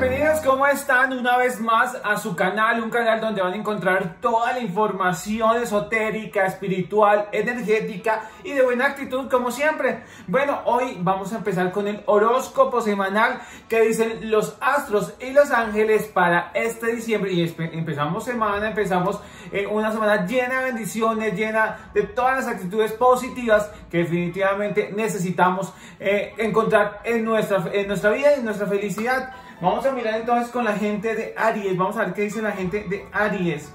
bienvenidos, ¿cómo están? Una vez más a su canal, un canal donde van a encontrar toda la información esotérica, espiritual, energética y de buena actitud como siempre. Bueno, hoy vamos a empezar con el horóscopo semanal que dicen los astros y los ángeles para este diciembre y empezamos semana, empezamos en una semana llena de bendiciones, llena de todas las actitudes positivas que definitivamente necesitamos eh, encontrar en nuestra, en nuestra vida y en nuestra felicidad. Vamos a mirar entonces con la gente de Aries. Vamos a ver qué dice la gente de Aries.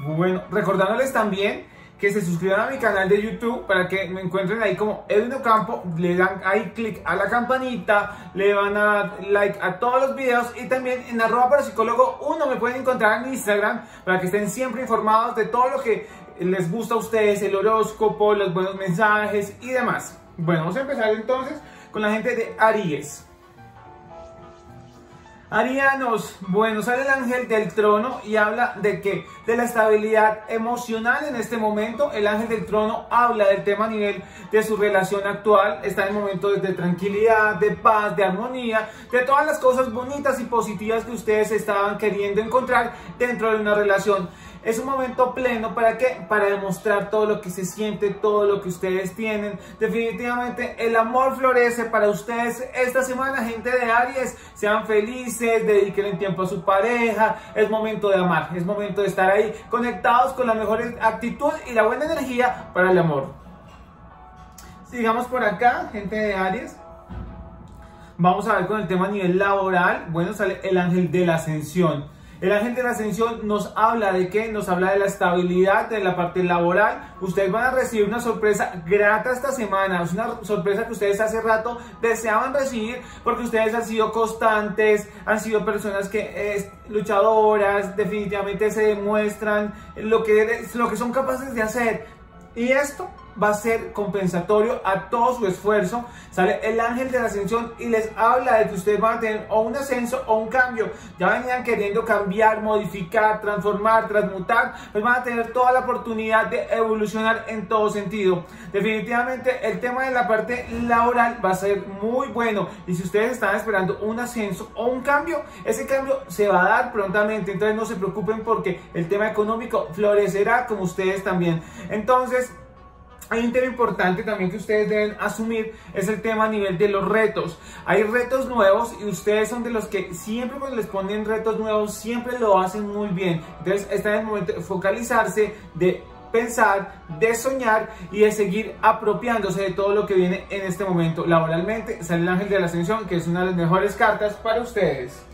Bueno, recordándoles también que se suscriban a mi canal de YouTube para que me encuentren ahí como Edwin Ocampo, le dan ahí clic a la campanita, le van a dar like a todos los videos y también en arroba para psicólogo 1 me pueden encontrar en Instagram para que estén siempre informados de todo lo que les gusta a ustedes, el horóscopo, los buenos mensajes y demás. Bueno, vamos a empezar entonces con la gente de Aries. Arianos, bueno, sale el ángel del trono y habla de que de la estabilidad emocional en este momento. El ángel del trono habla del tema a nivel de su relación actual. Está en momentos de tranquilidad, de paz, de armonía, de todas las cosas bonitas y positivas que ustedes estaban queriendo encontrar dentro de una relación. Es un momento pleno para qué? Para demostrar todo lo que se siente, todo lo que ustedes tienen. Definitivamente el amor florece para ustedes esta semana, gente de Aries. Sean felices, dediquen tiempo a su pareja. Es momento de amar, es momento de estar ahí conectados con la mejor actitud y la buena energía para el amor. Sigamos por acá, gente de Aries. Vamos a ver con el tema a nivel laboral. Bueno, sale el ángel de la ascensión. El de la ascensión nos habla de qué? Nos habla de la estabilidad de la parte laboral. Ustedes van a recibir una sorpresa grata esta semana. Es una sorpresa que ustedes hace rato deseaban recibir porque ustedes han sido constantes, han sido personas que es, luchadoras, definitivamente se demuestran lo que, lo que son capaces de hacer. Y esto va a ser compensatorio a todo su esfuerzo. Sale el ángel de la ascensión y les habla de que ustedes van a tener o un ascenso o un cambio. Ya venían queriendo cambiar, modificar, transformar, transmutar, pues van a tener toda la oportunidad de evolucionar en todo sentido. Definitivamente el tema de la parte laboral va a ser muy bueno y si ustedes están esperando un ascenso o un cambio, ese cambio se va a dar prontamente. Entonces no se preocupen porque el tema económico florecerá como ustedes también. Entonces, hay un tema importante también que ustedes deben asumir, es el tema a nivel de los retos. Hay retos nuevos y ustedes son de los que siempre cuando les ponen retos nuevos, siempre lo hacen muy bien. Entonces está en el momento de focalizarse, de pensar, de soñar y de seguir apropiándose de todo lo que viene en este momento. Laboralmente sale el ángel de la ascensión, que es una de las mejores cartas para ustedes.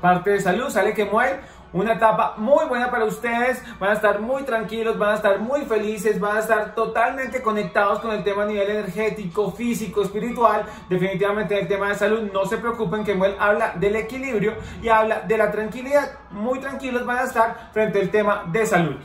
Parte de salud, sale que muere una etapa muy buena para ustedes, van a estar muy tranquilos, van a estar muy felices, van a estar totalmente conectados con el tema a nivel energético, físico, espiritual, definitivamente el tema de salud, no se preocupen que Muel habla del equilibrio y habla de la tranquilidad, muy tranquilos van a estar frente al tema de salud.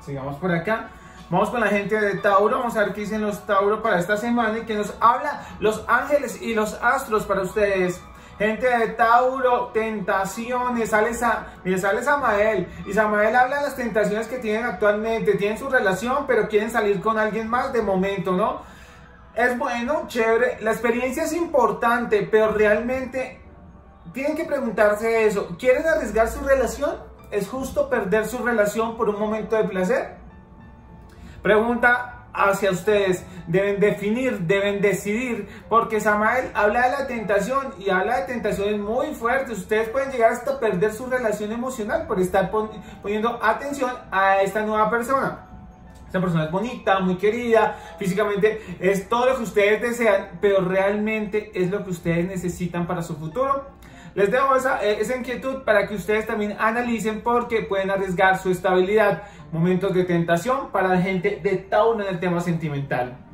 Sigamos por acá. Vamos con la gente de Tauro, vamos a ver qué dicen los Tauro para esta semana y que nos habla los ángeles y los astros para ustedes. Gente de Tauro, tentaciones, sale, mire, sale Samael. Y Samael habla de las tentaciones que tienen actualmente. Tienen su relación, pero quieren salir con alguien más de momento, ¿no? Es bueno, chévere. La experiencia es importante, pero realmente tienen que preguntarse eso. ¿Quieren arriesgar su relación? ¿Es justo perder su relación por un momento de placer? Pregunta hacia ustedes. Deben definir, deben decidir, porque Samael habla de la tentación y habla de tentaciones muy fuertes. Ustedes pueden llegar hasta perder su relación emocional por estar poniendo atención a esta nueva persona. Esta persona es bonita, muy querida, físicamente es todo lo que ustedes desean, pero realmente es lo que ustedes necesitan para su futuro. Les dejo esa, esa inquietud para que ustedes también analicen porque pueden arriesgar su estabilidad momentos de tentación para la gente de Tauro en el tema sentimental.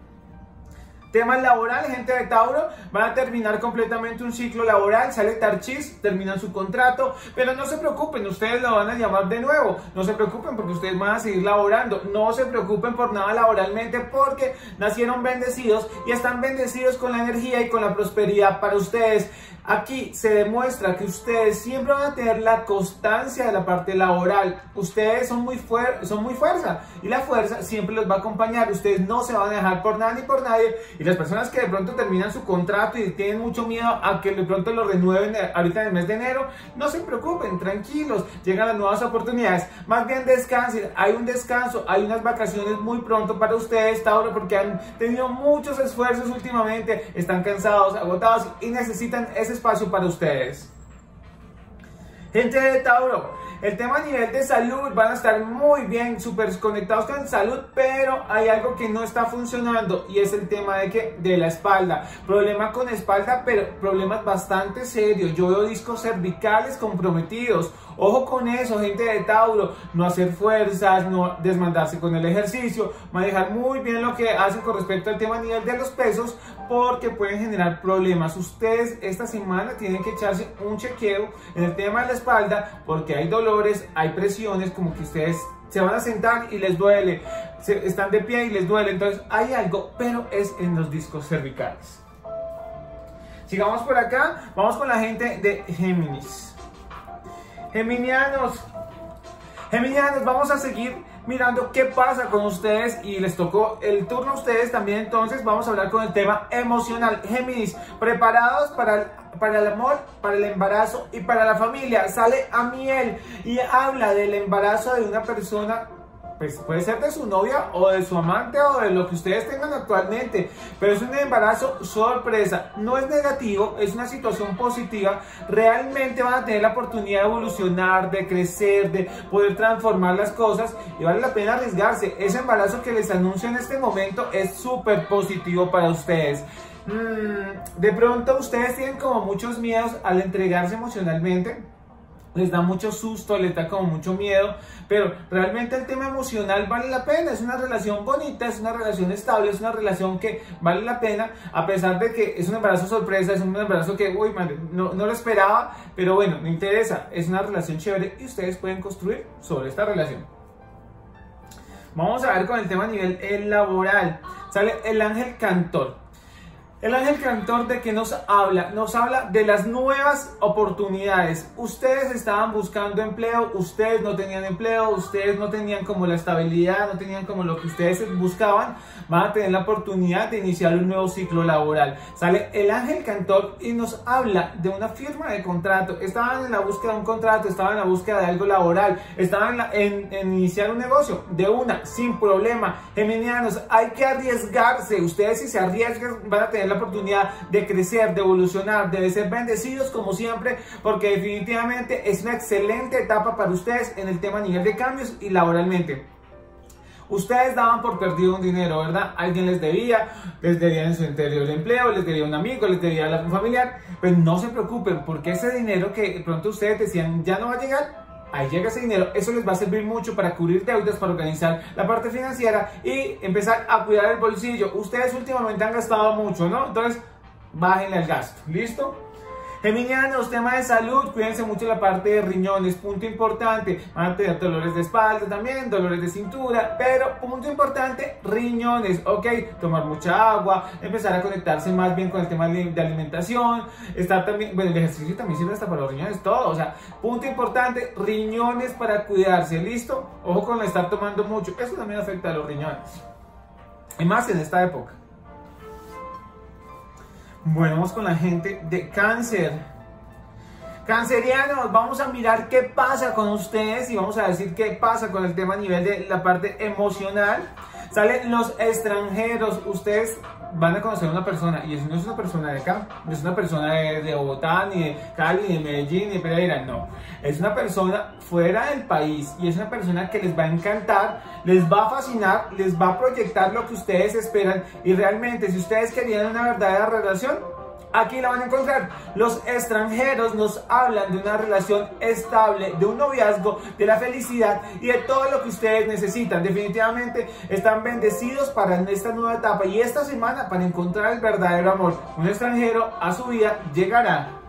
Tema laboral, gente de Tauro, van a terminar completamente un ciclo laboral, sale Tarchis, terminan su contrato, pero no se preocupen, ustedes lo van a llamar de nuevo, no se preocupen porque ustedes van a seguir laborando, no se preocupen por nada laboralmente porque nacieron bendecidos y están bendecidos con la energía y con la prosperidad para ustedes. Aquí se demuestra que ustedes siempre van a tener la constancia de la parte laboral. Ustedes son muy, son muy fuerza y la fuerza siempre los va a acompañar. Ustedes no se van a dejar por nada ni por nadie Y las personas que de pronto terminan su contrato y tienen mucho miedo a que de pronto lo renueven ahorita en el mes de enero, no se preocupen, tranquilos, llegan las nuevas oportunidades. Más bien descansen, hay un descanso, hay unas vacaciones muy pronto para ustedes, Tauro, porque han tenido muchos esfuerzos últimamente, están cansados, agotados y necesitan ese espacio para ustedes. Gente de Tauro, el tema a nivel de salud van a estar muy bien, súper conectados con salud, pero hay algo que no está funcionando y es el tema de que de la espalda. Problema con espalda, pero problemas bastante serios. Yo veo discos cervicales comprometidos. Ojo con eso, gente de Tauro, no hacer fuerzas, no desmandarse con el ejercicio, manejar muy bien lo que hacen con respecto al tema nivel de los pesos, porque pueden generar problemas. Ustedes esta semana tienen que echarse un chequeo en el tema de la espalda, porque hay dolores, hay presiones, como que ustedes se van a sentar y les duele, están de pie y les duele, entonces hay algo, pero es en los discos cervicales. Sigamos por acá, vamos con la gente de Géminis. Geminianos, Geminianos, vamos a seguir mirando qué pasa con ustedes y les tocó el turno a ustedes también, entonces vamos a hablar con el tema emocional. Géminis, preparados para el, para el amor, para el embarazo y para la familia. Sale a miel y habla del embarazo de una persona pues puede ser de su novia o de su amante o de lo que ustedes tengan actualmente, pero es un embarazo sorpresa, no es negativo, es una situación positiva, realmente van a tener la oportunidad de evolucionar, de crecer, de poder transformar las cosas y vale la pena arriesgarse, ese embarazo que les anuncio en este momento es súper positivo para ustedes. Mm, de pronto ustedes tienen como muchos miedos al entregarse emocionalmente, les da mucho susto, les da como mucho miedo, pero realmente el tema emocional vale la pena, es una relación bonita, es una relación estable, es una relación que vale la pena, a pesar de que es un embarazo sorpresa, es un embarazo que, uy, madre, no, no lo esperaba, pero bueno, me interesa, es una relación chévere y ustedes pueden construir sobre esta relación. Vamos a ver con el tema a nivel laboral. Sale el ángel cantor. El ángel cantor de que nos habla, nos habla de las nuevas oportunidades. Ustedes estaban buscando empleo, ustedes no tenían empleo, ustedes no tenían como la estabilidad, no tenían como lo que ustedes buscaban, van a tener la oportunidad de iniciar un nuevo ciclo laboral. Sale el ángel cantor y nos habla de una firma de contrato. Estaban en la búsqueda de un contrato, estaban en la búsqueda de algo laboral, estaban en, en iniciar un negocio de una, sin problema. Geminianos, hay que arriesgarse. Ustedes si se arriesgan van a tener la oportunidad de crecer, de evolucionar, de ser bendecidos como siempre, porque definitivamente es una excelente etapa para ustedes en el tema nivel de cambios y laboralmente. Ustedes daban por perdido un dinero, ¿verdad? Alguien les debía, les debía en su interior de empleo, les debía un amigo, les debía a un familiar. Pues no se preocupen, porque ese dinero que pronto ustedes decían ya no va a llegar, ahí llega ese dinero, eso les va a servir mucho para cubrir deudas, para organizar la parte financiera y empezar a cuidar el bolsillo. Ustedes últimamente han gastado mucho, ¿no? Entonces, bájenle el gasto, ¿listo? Geminianos, tema de salud, cuídense mucho la parte de riñones, punto importante. Van a tener dolores de espalda también, dolores de cintura, pero punto importante, riñones, ok. Tomar mucha agua, empezar a conectarse más bien con el tema de alimentación, estar también, bueno, el ejercicio también sirve hasta para los riñones, todo. O sea, punto importante, riñones para cuidarse, ¿listo? Ojo con estar tomando mucho, eso también afecta a los riñones. Y más en esta época. Bueno, vamos con la gente de cáncer. Cancerianos, vamos a mirar qué pasa con ustedes y vamos a decir qué pasa con el tema a nivel de la parte emocional. Salen los extranjeros, ustedes van a conocer a una persona y no es una persona de acá, no es una persona de, Bogotá, ni de Cali, ni de Medellín, ni de Pereira, no. Es una persona fuera del país y es una persona que les va a encantar, les va a fascinar, les va a proyectar lo que ustedes esperan y realmente si ustedes querían una verdadera relación, Aquí la van a encontrar. Los extranjeros nos hablan de una relación estable, de un noviazgo, de la felicidad y de todo lo que ustedes necesitan. Definitivamente están bendecidos para esta nueva etapa y esta semana para encontrar el verdadero amor. Un extranjero a su vida llegará.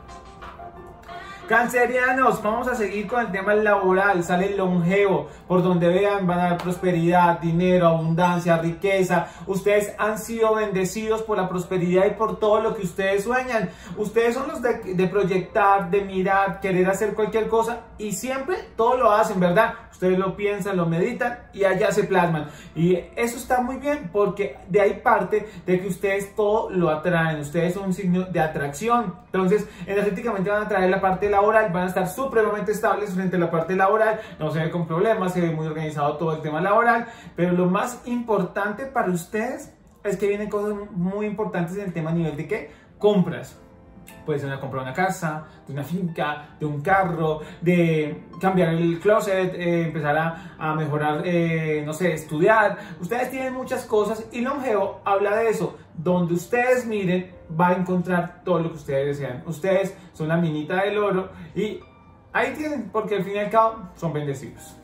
Cancerianos, vamos a seguir con el tema laboral. Sale longevo, por donde vean van a dar prosperidad, dinero, abundancia, riqueza. Ustedes han sido bendecidos por la prosperidad y por todo lo que ustedes sueñan. Ustedes son los de, de proyectar, de mirar, querer hacer cualquier cosa y siempre todo lo hacen, ¿verdad? Ustedes lo piensan, lo meditan y allá se plasman. Y eso está muy bien porque de ahí parte de que ustedes todo lo atraen. Ustedes son un signo de atracción. Entonces, energéticamente van a traer la parte laboral, van a estar supremamente estables frente a la parte laboral. No se ve con problemas, se ve muy organizado todo el tema laboral. Pero lo más importante para ustedes es que vienen cosas muy importantes en el tema a nivel de qué? Compras puede ser una compra una casa, de una finca, de un carro, de cambiar el closet, eh, empezar a, mejorar, eh, no sé, estudiar. Ustedes tienen muchas cosas y Longevo habla de eso. Donde ustedes miren, va a encontrar todo lo que ustedes desean. Ustedes son la minita del oro y ahí tienen, porque al fin y al cabo son bendecidos.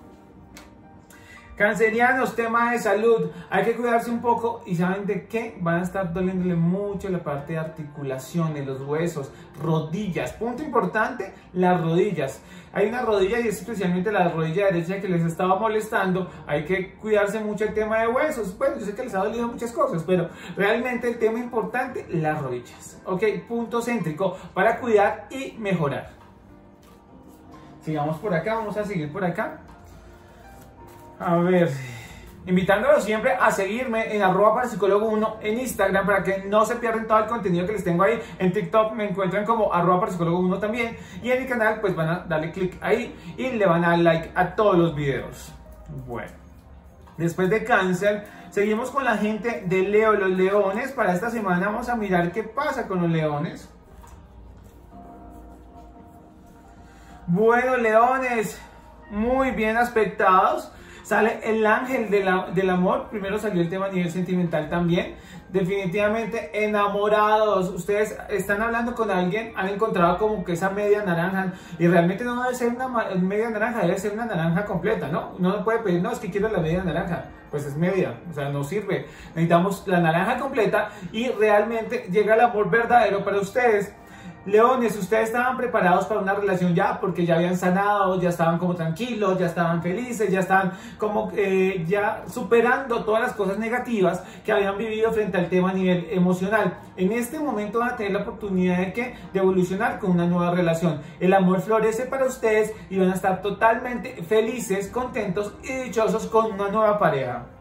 Cancerianos, tema de salud. Hay que cuidarse un poco y saben de qué van a estar doliéndole mucho la parte de articulaciones, los huesos, rodillas. Punto importante, las rodillas. Hay una rodilla y es especialmente la rodilla derecha que les estaba molestando. Hay que cuidarse mucho el tema de huesos. Bueno, yo sé que les ha dolido muchas cosas, pero realmente el tema importante, las rodillas. Ok, punto céntrico para cuidar y mejorar. Sigamos por acá, vamos a seguir por acá. A ver, invitándolos siempre a seguirme en arroba para psicólogo 1 en Instagram para que no se pierdan todo el contenido que les tengo ahí. En TikTok me encuentran como arroba para psicólogo 1 también. Y en mi canal pues van a darle clic ahí y le van a dar like a todos los videos. Bueno, después de cáncer, seguimos con la gente de Leo, los leones. Para esta semana vamos a mirar qué pasa con los leones. Bueno, leones, muy bien aspectados. Sale el ángel del amor. Primero salió el tema a nivel sentimental también. Definitivamente enamorados. Ustedes están hablando con alguien, han encontrado como que esa media naranja. Y realmente no debe ser una media naranja, debe ser una naranja completa, ¿no? No puede pedir, no, es que quiero la media naranja. Pues es media, o sea, no sirve. Necesitamos la naranja completa y realmente llega el amor verdadero para ustedes Leones, ustedes estaban preparados para una relación ya porque ya habían sanado, ya estaban como tranquilos, ya estaban felices, ya estaban como eh, ya superando todas las cosas negativas que habían vivido frente al tema a nivel emocional. En este momento van a tener la oportunidad de, que, de evolucionar con una nueva relación. El amor florece para ustedes y van a estar totalmente felices, contentos y dichosos con una nueva pareja.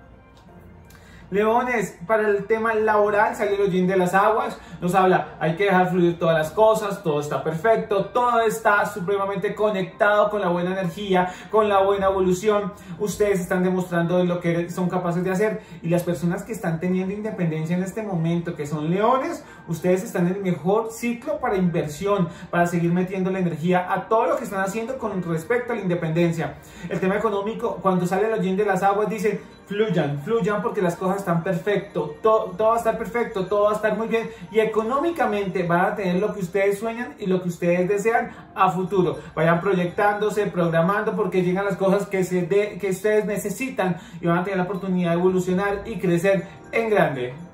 Leones, para el tema laboral, sale el hollín de las aguas, nos habla, hay que dejar fluir todas las cosas, todo está perfecto, todo está supremamente conectado con la buena energía, con la buena evolución. Ustedes están demostrando lo que son capaces de hacer y las personas que están teniendo independencia en este momento, que son leones, ustedes están en el mejor ciclo para inversión, para seguir metiendo la energía a todo lo que están haciendo con respecto a la independencia. El tema económico, cuando sale el hollín de las aguas, dice, fluyan, fluyan porque las cosas están perfecto, todo, todo, va a estar perfecto, todo va a estar muy bien y económicamente van a tener lo que ustedes sueñan y lo que ustedes desean a futuro. Vayan proyectándose, programando porque llegan las cosas que, se de, que ustedes necesitan y van a tener la oportunidad de evolucionar y crecer en grande.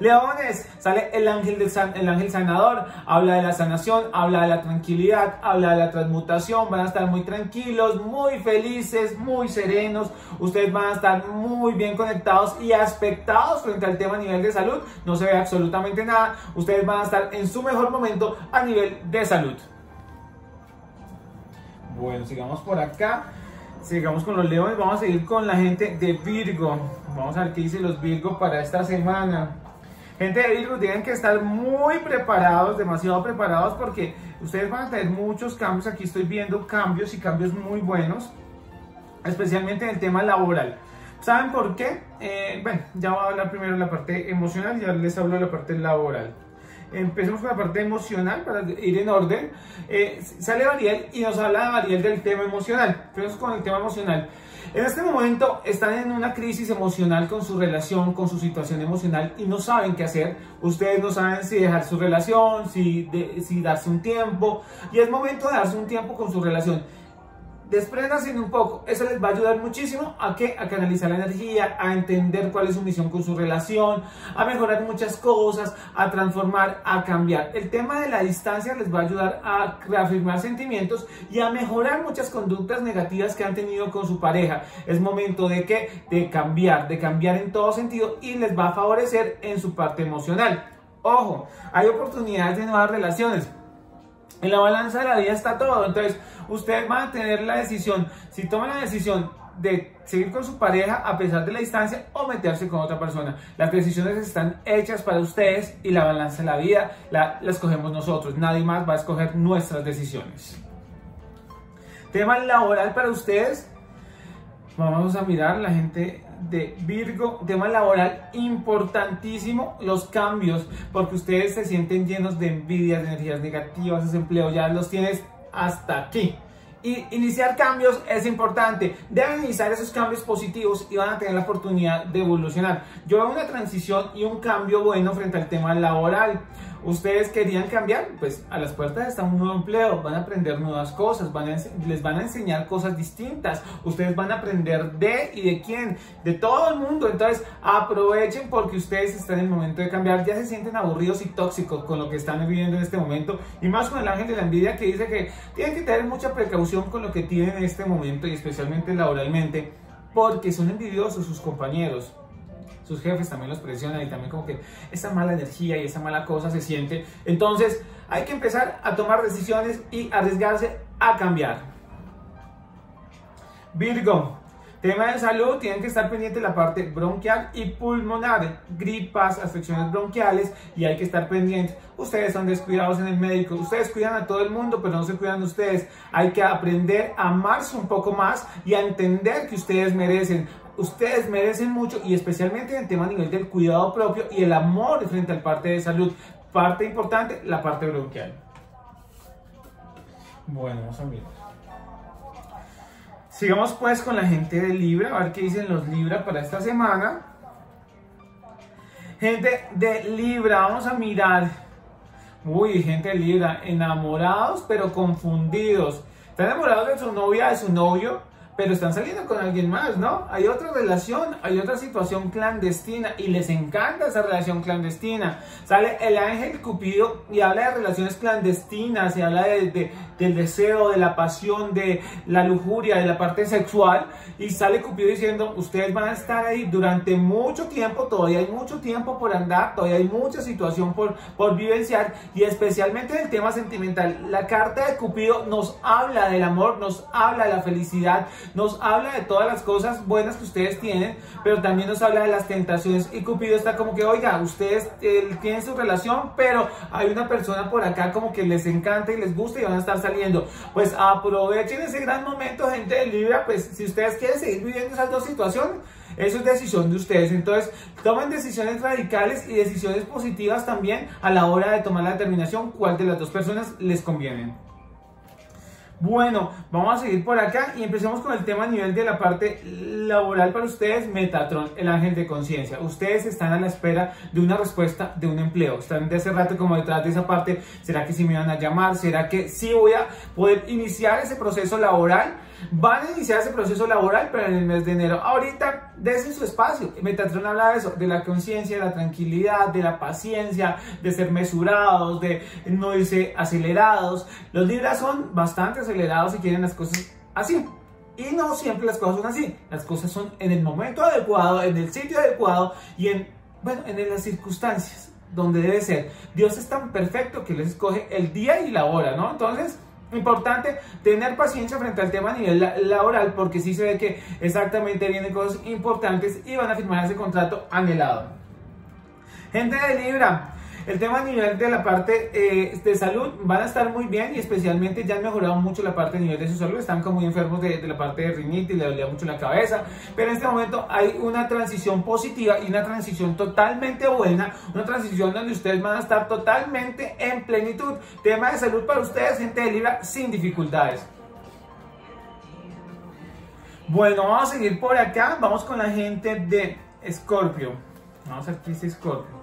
Leones, sale el ángel, del el ángel sanador, habla de la sanación, habla de la tranquilidad, habla de la transmutación, van a estar muy tranquilos, muy felices, muy serenos, ustedes van a estar muy bien conectados y aspectados frente al tema a nivel de salud, no se ve absolutamente nada, ustedes van a estar en su mejor momento a nivel de salud. Bueno, sigamos por acá. Sigamos con los leones, vamos a seguir con la gente de Virgo. Vamos a ver qué dice los Virgo para esta semana. Gente de Virgo, tienen que estar muy preparados, demasiado preparados porque ustedes van a tener muchos cambios. Aquí estoy viendo cambios y cambios muy buenos, especialmente en el tema laboral. ¿Saben por qué? Eh, bueno, ya voy a hablar primero de la parte emocional y ya les hablo de la parte laboral. Empecemos con la parte emocional para ir en orden. Eh, sale Ariel y nos habla Ariel del tema emocional. Empecemos con el tema emocional. En este momento están en una crisis emocional con su relación, con su situación emocional y no saben qué hacer. Ustedes no saben si dejar su relación, si, darse un tiempo. Y es momento de darse un tiempo con su relación. Despréndanse un poco. Eso les va a ayudar muchísimo a que a canalizar la energía, a entender cuál es su misión con su relación, a mejorar muchas cosas, a transformar, a cambiar. El tema de la distancia les va a ayudar a reafirmar sentimientos y a mejorar muchas conductas negativas que han tenido con su pareja. Es momento de que de cambiar, de cambiar en todo sentido y les va a favorecer en su parte emocional. Ojo, hay oportunidades de nuevas relaciones en la balanza de la vida está todo. Entonces, ustedes van a tener la decisión, si toman la decisión de seguir con su pareja a pesar de la distancia o meterse con otra persona. Las decisiones están hechas para ustedes y la balanza de la vida la, escogemos nosotros. Nadie más va a escoger nuestras decisiones. Tema laboral para ustedes. Vamos a mirar la gente de Virgo, tema laboral importantísimo, los cambios, porque ustedes se sienten llenos de envidias, de energías negativas, ese empleo ya los tienes hasta aquí. Y iniciar cambios es importante. Deben iniciar esos cambios positivos y van a tener la oportunidad de evolucionar. Yo veo una transición y un cambio bueno frente al tema laboral ustedes querían cambiar, pues a las puertas está un nuevo empleo, van a aprender nuevas cosas, van les van a enseñar cosas distintas, ustedes van a aprender de y de quién, de todo el mundo, entonces aprovechen porque ustedes están en el momento de cambiar, ya se sienten aburridos y tóxicos con lo que están viviendo en este momento. Y más con el ángel de la envidia que dice que tienen que tener mucha precaución con lo que tienen en este momento y especialmente laboralmente porque son envidiosos sus compañeros sus jefes también los presionan y también como que esa mala energía y esa mala cosa se siente. Entonces hay que empezar a tomar decisiones y arriesgarse a cambiar. Virgo, tema de salud, tienen que estar pendientes de la parte bronquial y pulmonar, gripas, afecciones bronquiales y hay que estar pendientes. Ustedes son descuidados en el médico, ustedes cuidan a todo el mundo, pero no se cuidan ustedes. Hay que aprender a amarse un poco más y a entender que ustedes merecen ustedes merecen mucho y especialmente en el tema a nivel del cuidado propio y el amor frente al parte de salud. Parte importante, la parte bronquial. Bueno, vamos a ver. Sigamos pues con la gente de Libra, a ver qué dicen los Libra para esta semana. Gente de Libra, vamos a mirar. Uy, gente de Libra, enamorados pero confundidos. Están enamorados de su novia, de su novio, pero están saliendo con alguien más, ¿no? Hay otra relación, hay otra situación clandestina y les encanta esa relación clandestina. Sale el ángel Cupido y habla de relaciones clandestinas y habla de, del deseo, de la pasión, de la lujuria, de la parte sexual y sale Cupido diciendo, ustedes van a estar ahí durante mucho tiempo, todavía hay mucho tiempo por andar, todavía hay mucha situación por, por vivenciar y especialmente del tema sentimental. La carta de Cupido nos habla del amor, nos habla de la felicidad, nos habla de todas las cosas buenas que ustedes tienen, pero también nos habla de las tentaciones. Y Cupido está como que, oiga, ustedes tienen su relación, pero hay una persona por acá como que les encanta y les gusta y van a estar saliendo. Pues aprovechen ese gran momento, gente de Libra, pues si ustedes quieren seguir viviendo esas dos situaciones, eso es decisión de ustedes. Entonces, tomen decisiones radicales y decisiones positivas también a la hora de tomar la determinación cuál de las dos personas les conviene. Bueno, vamos a seguir por acá y empecemos con el tema a nivel de la parte laboral para ustedes, Metatron, el ángel de conciencia. Ustedes están a la espera de una respuesta de un empleo. Están de hace rato como detrás de esa parte. ¿Será que sí me van a llamar? ¿Será que sí voy a poder iniciar ese proceso laboral? Van a iniciar ese proceso laboral, pero en el mes de enero. Ahorita, desen su espacio. Metatron habla de eso, de la conciencia, de la tranquilidad, de la paciencia, de ser mesurados, de no irse acelerados. Los libras son bastante acelerados y quieren las cosas así. Y no siempre las cosas son así. Las cosas son en el momento adecuado, en el sitio adecuado y en, bueno, en las circunstancias donde debe ser. Dios es tan perfecto que les escoge el día y la hora, ¿no? Entonces, Importante tener paciencia frente al tema a nivel laboral porque sí se ve que exactamente vienen cosas importantes y van a firmar ese contrato anhelado. Gente de Libra, el tema a nivel de la parte eh, de salud van a estar muy bien y especialmente ya han mejorado mucho la parte a nivel de su salud. Están como muy enfermos de, la parte de rinitis, le dolía mucho la cabeza. Pero en este momento hay una transición positiva y una transición totalmente buena. Una transición donde ustedes van a estar totalmente en plenitud. Tema de salud para ustedes, gente de Libra, sin dificultades. Bueno, vamos a seguir por acá. Vamos con la gente de Scorpio. Vamos a ver qué es Scorpio.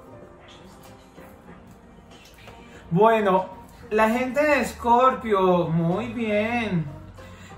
Bueno, la gente de Scorpio, muy bien.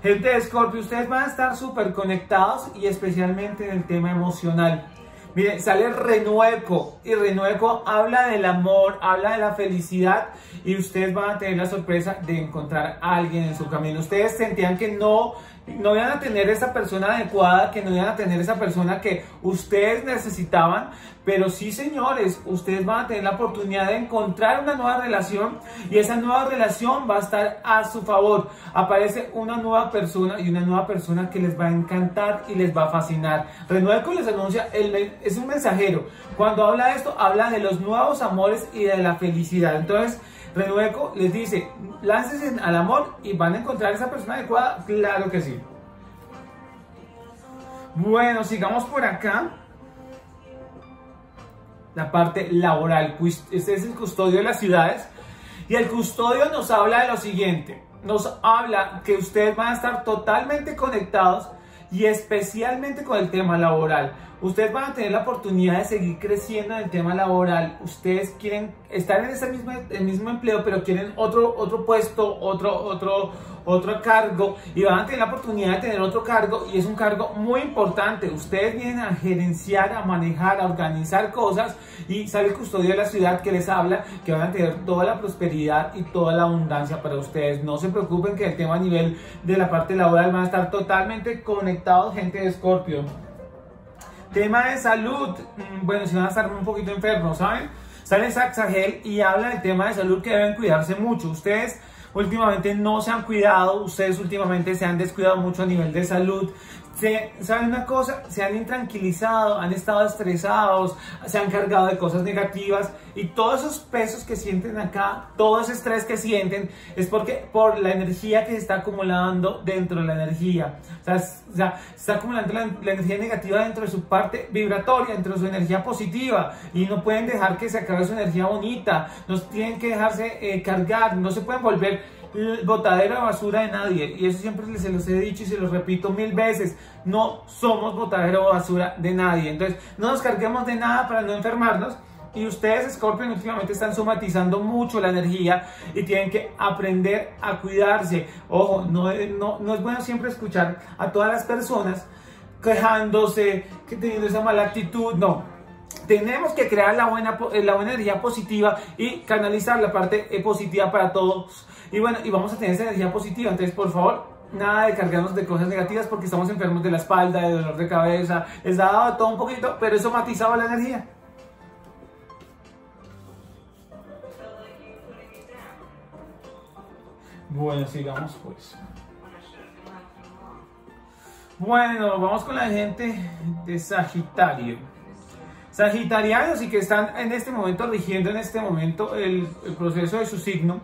Gente de Scorpio, ustedes van a estar súper conectados y especialmente en el tema emocional. Miren, sale renuevo y renuevo habla del amor, habla de la felicidad y ustedes van a tener la sorpresa de encontrar a alguien en su camino. Ustedes sentían que no no iban a tener esa persona adecuada, que no iban a tener esa persona que ustedes necesitaban, pero sí, señores, ustedes van a tener la oportunidad de encontrar una nueva relación y esa nueva relación va a estar a su favor. Aparece una nueva persona y una nueva persona que les va a encantar y les va a fascinar. Renuevo les anuncia, es un mensajero. Cuando habla de esto, habla de los nuevos amores y de la felicidad. Entonces, Renueco les dice, láncense al amor y van a encontrar esa persona adecuada. Claro que sí. Bueno, sigamos por acá. La parte laboral. Este es el custodio de las ciudades. Y el custodio nos habla de lo siguiente. Nos habla que ustedes van a estar totalmente conectados y especialmente con el tema laboral. Ustedes van a tener la oportunidad de seguir creciendo en el tema laboral. Ustedes quieren estar en ese mismo, el mismo empleo, pero quieren otro, otro puesto, otro, otro, otro cargo y van a tener la oportunidad de tener otro cargo y es un cargo muy importante. Ustedes vienen a gerenciar, a manejar, a organizar cosas y sale el custodio de la ciudad que les habla que van a tener toda la prosperidad y toda la abundancia para ustedes. No se preocupen que el tema a nivel de la parte laboral van a estar totalmente conectados gente de Scorpio. Tema de salud, mm, bueno, si van a estar un poquito enfermos, ¿saben? Sale Saxagel y habla del tema de salud que deben cuidarse mucho. Ustedes últimamente no se han cuidado, ustedes últimamente se han descuidado mucho a nivel de salud. Se, ¿Saben una cosa? Se han intranquilizado, han estado estresados, se han cargado de cosas negativas y todos esos pesos que sienten acá, todo ese estrés que sienten es porque por la energía que se está acumulando dentro de la energía. O sea, se está acumulando la, energía negativa dentro de su parte vibratoria, dentro de su energía positiva y no pueden dejar que se acabe su energía bonita, no tienen que dejarse eh, cargar, no se pueden volver botadero de basura de nadie. Y eso siempre se los he dicho y se los repito mil veces. No somos botadero de basura de nadie. Entonces, no nos carguemos de nada para no enfermarnos. Y ustedes, Scorpion, últimamente están somatizando mucho la energía y tienen que aprender a cuidarse. Ojo, no, no, no es bueno siempre escuchar a todas las personas quejándose, que teniendo esa mala actitud. No, tenemos que crear la buena, la buena energía positiva y canalizar la parte positiva para todos y bueno, y vamos a tener esa energía positiva. Entonces, por favor, nada de cargarnos de cosas negativas porque estamos enfermos de la espalda, de dolor de cabeza. Les ha dado todo un poquito, pero eso matizaba la energía. Bueno, sigamos pues. Bueno, vamos con la gente de Sagitario. Sagitarianos y que están en este momento rigiendo en este momento el proceso de su signo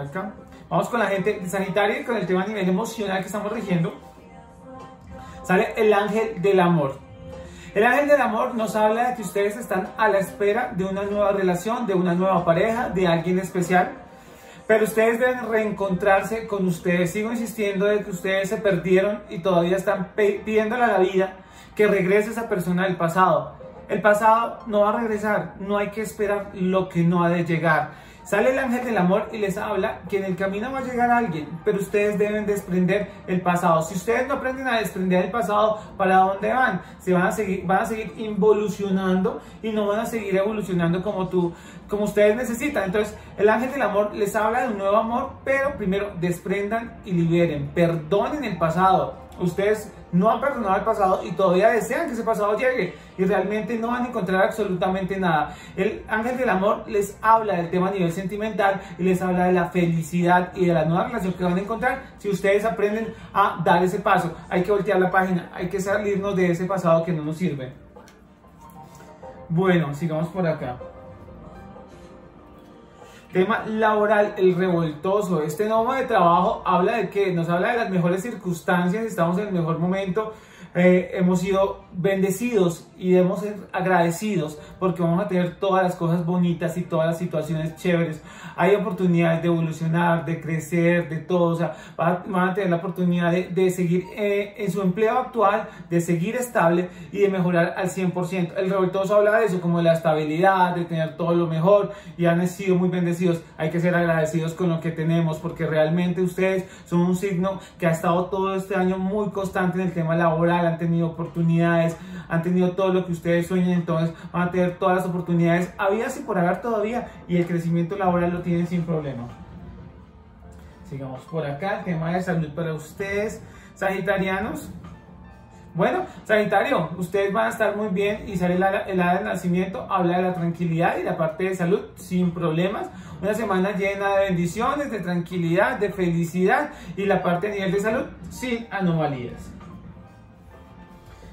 Acá. Vamos con la gente de Sanitaria y con el tema a nivel emocional que estamos rigiendo. Sale el ángel del amor. El ángel del amor nos habla de que ustedes están a la espera de una nueva relación, de una nueva pareja, de alguien especial. Pero ustedes deben reencontrarse con ustedes. Sigo insistiendo de que ustedes se perdieron y todavía están pidiéndole a la vida que regrese esa persona del pasado. El pasado no va a regresar, no hay que esperar lo que no ha de llegar. Sale el ángel del amor y les habla que en el camino va a llegar alguien, pero ustedes deben desprender el pasado. Si ustedes no aprenden a desprender el pasado, ¿para dónde van? Se van a seguir, van a seguir involucionando y no van a seguir evolucionando como tú, como ustedes necesitan. Entonces, el ángel del amor les habla de un nuevo amor, pero primero desprendan y liberen, perdonen el pasado. Ustedes no han perdonado el pasado y todavía desean que ese pasado llegue y realmente no van a encontrar absolutamente nada. El ángel del amor les habla del tema a nivel sentimental y les habla de la felicidad y de la nueva relación que van a encontrar si ustedes aprenden a dar ese paso. Hay que voltear la página, hay que salirnos de ese pasado que no nos sirve. Bueno, sigamos por acá. Tema laboral, el revoltoso. Este nuevo de trabajo habla de que nos habla de las mejores circunstancias, estamos en el mejor momento eh, hemos sido bendecidos y debemos ser agradecidos porque vamos a tener todas las cosas bonitas y todas las situaciones chéveres. Hay oportunidades de evolucionar, de crecer, de todo. O sea, van a tener la oportunidad de, seguir eh, en su empleo actual, de seguir estable y de mejorar al 100%. El revoltoso habla de eso, como de la estabilidad, de tener todo lo mejor y han sido muy bendecidos. Hay que ser agradecidos con lo que tenemos porque realmente ustedes son un signo que ha estado todo este año muy constante en el tema laboral, han tenido oportunidades, han tenido todo lo que ustedes sueñan, entonces van a tener todas las oportunidades habidas y por haber todavía y el crecimiento laboral lo tienen sin problema. Sigamos por acá, el tema de salud para ustedes, sagitarianos. Bueno, Sagitario, ustedes van a estar muy bien y sale el hada del nacimiento, habla de la tranquilidad y la parte de salud sin problemas. Una semana llena de bendiciones, de tranquilidad, de felicidad y la parte a nivel de salud sin anomalías.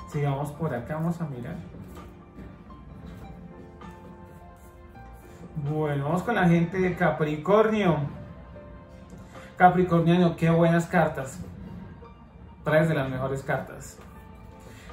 Sigamos por acá, vamos a mirar. Bueno, vamos con la gente de Capricornio. Capricorniano, qué buenas cartas. Traes de las mejores cartas.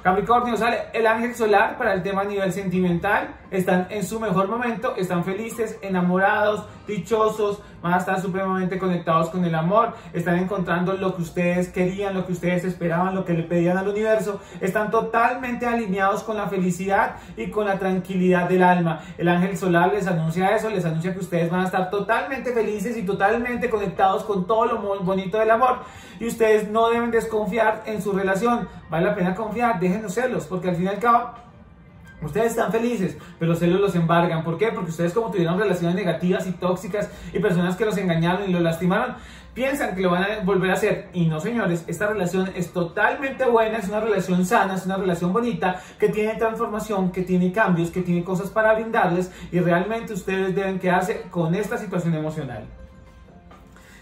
Capricornio sale el ángel solar para el tema a nivel sentimental. Están en su mejor momento, están felices, enamorados, dichosos, van a estar supremamente conectados con el amor, están encontrando lo que ustedes querían, lo que ustedes esperaban, lo que le pedían al universo, están totalmente alineados con la felicidad y con la tranquilidad del alma. El ángel solar les anuncia eso, les anuncia que ustedes van a estar totalmente felices y totalmente conectados con todo lo bonito del amor y ustedes no deben desconfiar en su relación, vale la pena confiar, dejen los celos, porque al fin y al cabo Ustedes están felices, pero los celos los embargan. ¿Por qué? Porque ustedes como tuvieron relaciones negativas y tóxicas y personas que los engañaron y los lastimaron, piensan que lo van a volver a hacer. Y no, señores, esta relación es totalmente buena, es una relación sana, es una relación bonita, que tiene transformación, que tiene cambios, que tiene cosas para brindarles y realmente ustedes deben quedarse con esta situación emocional.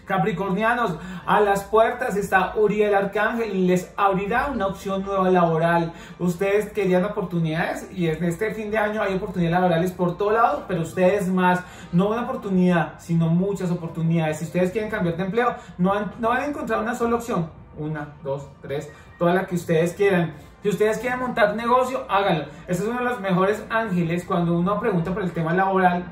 Capricornianos, a las puertas está Uriel Arcángel y les abrirá una opción nueva laboral. Ustedes querían oportunidades y en este fin de año hay oportunidades laborales por todo lado, pero ustedes más, no una oportunidad, sino muchas oportunidades. Si ustedes quieren cambiar de empleo, no, no van a encontrar una sola opción. Una, dos, tres, toda la que ustedes quieran. Si ustedes quieren montar negocio, háganlo. Este es uno de los mejores ángeles cuando uno pregunta por el tema laboral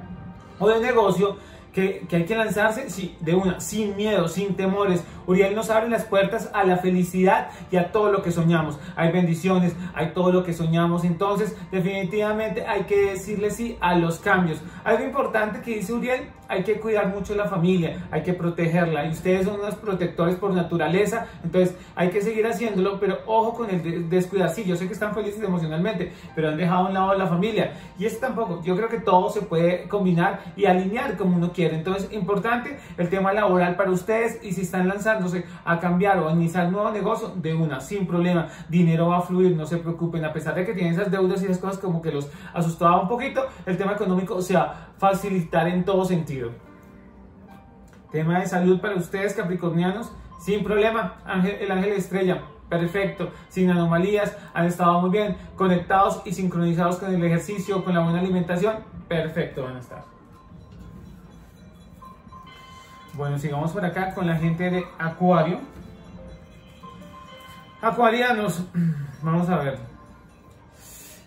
o de negocio que, hay que lanzarse sí, de una, sin miedo, sin temores. Uriel nos abre las puertas a la felicidad y a todo lo que soñamos. Hay bendiciones, hay todo lo que soñamos. Entonces, definitivamente hay que decirle sí a los cambios. Algo importante que dice Uriel, hay que cuidar mucho la familia, hay que protegerla. Y ustedes son unos protectores por naturaleza, entonces hay que seguir haciéndolo, pero ojo con el descuidar. Sí, yo sé que están felices emocionalmente, pero han dejado a un lado la familia. Y eso tampoco. Yo creo que todo se puede combinar y alinear como uno quiere entonces, importante el tema laboral para ustedes y si están lanzándose a cambiar o a iniciar un nuevo negocio, de una, sin problema. Dinero va a fluir, no se preocupen. A pesar de que tienen esas deudas y esas cosas como que los asustaba un poquito, el tema económico se va a facilitar en todo sentido. Tema de salud para ustedes, capricornianos, sin problema. Ángel, el ángel estrella, perfecto, sin anomalías, han estado muy bien, conectados y sincronizados con el ejercicio, con la buena alimentación, perfecto van a estar. Bueno, sigamos por acá con la gente de Acuario. Acuarianos, vamos a ver.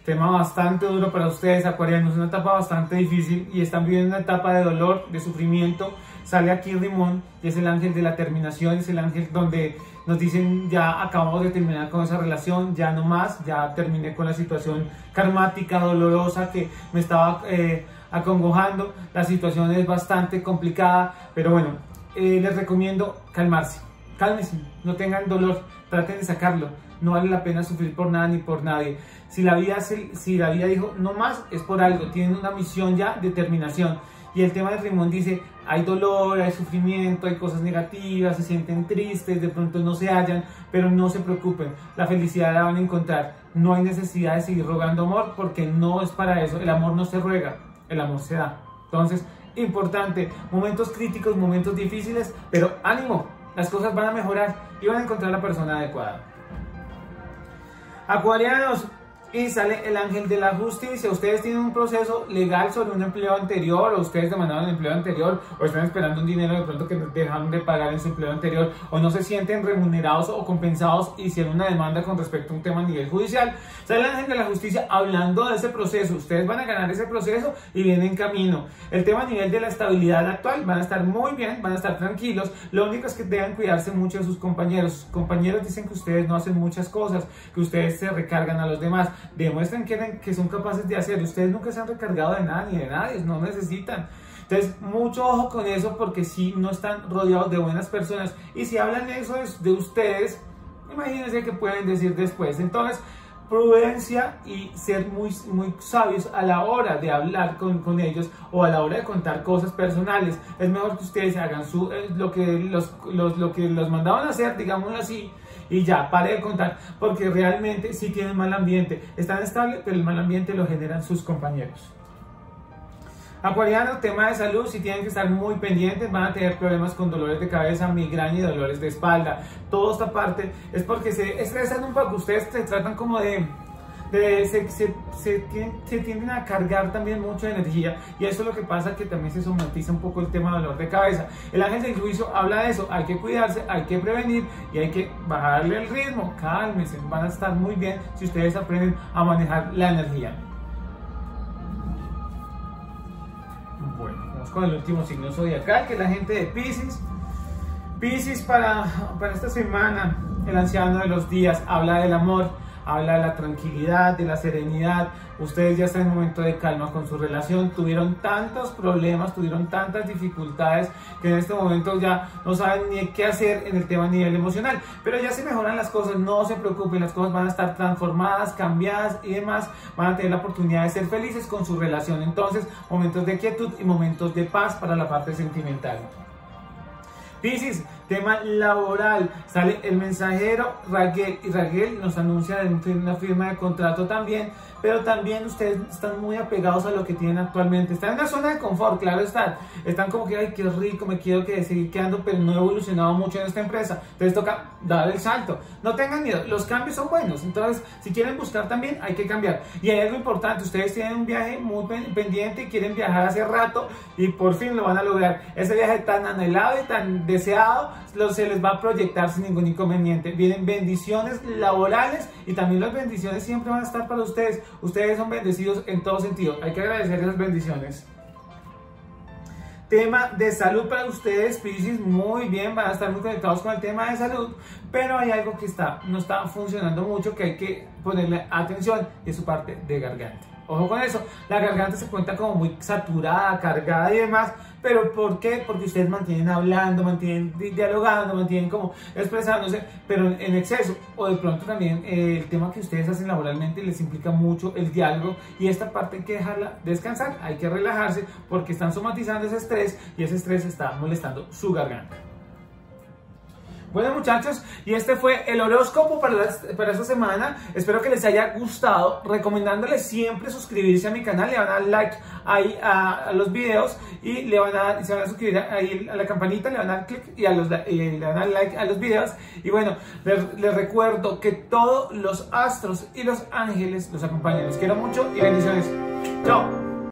Tema bastante duro para ustedes, acuarianos, una etapa bastante difícil y están viviendo una etapa de dolor, de sufrimiento. Sale aquí Rimón y es el ángel de la terminación, es el ángel donde nos dicen ya acabamos de terminar con esa relación, ya no más, ya terminé con la situación karmática, dolorosa que me estaba eh, acongojando. La situación es bastante complicada, pero bueno, eh, les recomiendo calmarse. Cálmense, no tengan dolor, traten de sacarlo. No vale la pena sufrir por nada ni por nadie. Si la vida, si la vida dijo no más, es por algo. Tienen una misión ya, determinación. Y el tema de Rimón dice, hay dolor, hay sufrimiento, hay cosas negativas, se sienten tristes, de pronto no se hallan, pero no se preocupen, la felicidad la van a encontrar. No hay necesidad de seguir rogando amor porque no es para eso. El amor no se ruega, el amor se da. Entonces, importante, momentos críticos, momentos difíciles, pero ánimo, las cosas van a mejorar y van a encontrar la persona adecuada. Acuarianos, y sale el ángel de la justicia. Ustedes tienen un proceso legal sobre un empleo anterior o ustedes demandaron empleo anterior o están esperando un dinero de pronto que dejaron de pagar en su empleo anterior o no se sienten remunerados o compensados hicieron una demanda con respecto a un tema a nivel judicial. Sale el ángel de la justicia hablando de ese proceso. Ustedes van a ganar ese proceso y vienen en camino. El tema a nivel de la estabilidad actual van a estar muy bien, van a estar tranquilos. Lo único es que deben cuidarse mucho de sus compañeros. Sus compañeros dicen que ustedes no hacen muchas cosas, que ustedes se recargan a los demás demuestren que, que son capaces de hacer. Ustedes nunca se han recargado de nada ni de nadie, no necesitan. Entonces, mucho ojo con eso porque si no están rodeados de buenas personas y si hablan eso de ustedes, imagínense que pueden decir después. Entonces, prudencia y ser muy, muy sabios a la hora de hablar con, con, ellos o a la hora de contar cosas personales. Es mejor que ustedes hagan su, eh, lo, que los, los, lo que los mandaban a hacer, digámoslo así, y ya, pare de contar, porque realmente sí tienen mal ambiente. Están estables, pero el mal ambiente lo generan sus compañeros. Acuariano, tema de salud, si tienen que estar muy pendientes, van a tener problemas con dolores de cabeza, migraña y dolores de espalda. Toda esta parte es porque se estresan un poco, ustedes se tratan como de se, tienden a cargar también mucha energía y eso es lo que pasa que también se somatiza un poco el tema del dolor de cabeza. El ángel del juicio habla de eso, hay que cuidarse, hay que prevenir y hay que bajarle el ritmo, cálmense, van a estar muy bien si ustedes aprenden a manejar la energía. Bueno, vamos con el último signo zodiacal que es la gente de Pisces. Pisces para, para esta semana, el anciano de los días habla del amor habla de la tranquilidad, de la serenidad. Ustedes ya están en un momento de calma con su relación, tuvieron tantos problemas, tuvieron tantas dificultades que en este momento ya no saben ni qué hacer en el tema a nivel emocional. Pero ya se mejoran las cosas, no se preocupen, las cosas van a estar transformadas, cambiadas y demás. Van a tener la oportunidad de ser felices con su relación. Entonces, momentos de quietud y momentos de paz para la parte sentimental. Piscis, tema laboral. Sale el mensajero Raquel y Raquel nos anuncia una firma de contrato también pero también ustedes están muy apegados a lo que tienen actualmente. Están en una zona de confort, claro están. Están como que, ay, qué rico, me quiero que seguir quedando, pero no he evolucionado mucho en esta empresa. Entonces toca dar el salto. No tengan miedo, los cambios son buenos. Entonces, si quieren buscar también, hay que cambiar. Y hay algo importante, ustedes tienen un viaje muy pendiente y quieren viajar hace rato y por fin lo van a lograr. Ese viaje tan anhelado y tan deseado, se les va a proyectar sin ningún inconveniente. Vienen bendiciones laborales y también las bendiciones siempre van a estar para ustedes. Ustedes son bendecidos en todo sentido. Hay que agradecer esas bendiciones. Tema de salud para ustedes, Pisces, muy bien, van a estar muy conectados con el tema de salud, pero hay algo que está, no está funcionando mucho que hay que ponerle atención y es su parte de garganta. Ojo con eso, la garganta se cuenta como muy saturada, cargada y demás, pero ¿por qué? Porque ustedes mantienen hablando, mantienen dialogando, mantienen como expresándose, pero en exceso. O de pronto también eh, el tema que ustedes hacen laboralmente les implica mucho el diálogo y esta parte hay que dejarla descansar, hay que relajarse porque están somatizando ese estrés y ese estrés está molestando su garganta. Bueno muchachos, y este fue el horóscopo para, para esta semana. Espero que les haya gustado. Recomendándoles siempre suscribirse a mi canal. Le van a dar like ahí a, los videos y le van a, se van a suscribir ahí a la campanita, le van a dar clic y, a los, le van a dar like a los videos. Y bueno, les, les recuerdo que todos los astros y los ángeles los acompañan. Los quiero mucho y bendiciones. Chao.